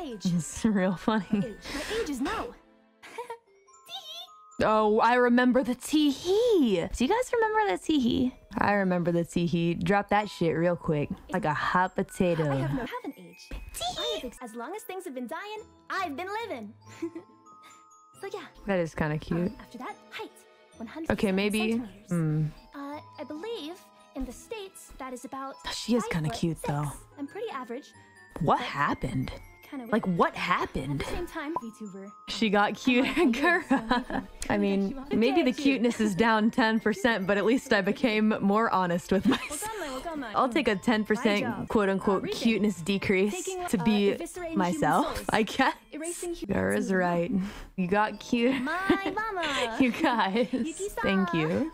age. It's real funny. Age. My age is now. Oh, I remember the tee-hee. Do you guys remember the tee-hee? I remember the tee-hee. Drop that shit real quick. Like a hot potato. I have no have an age. Ex- as long as things have been dying, I've been living. so yeah. That is kind of cute. Um, after that, height. 100 Okay, maybe. Hmm. Uh, I believe in the states that is about. She is kinda cute, six. though. I'm pretty average. What happened? Kind of Like, what At happened? the same time. She got cute, girl. I mean, maybe the cuteness is down 10%, but at least I became more honest with myself. I'll take a 10% quote unquote cuteness decrease to be myself. I guess. Erasing hu- Gar is Moving on. right. You got cute. My mama. you guys. Thank you.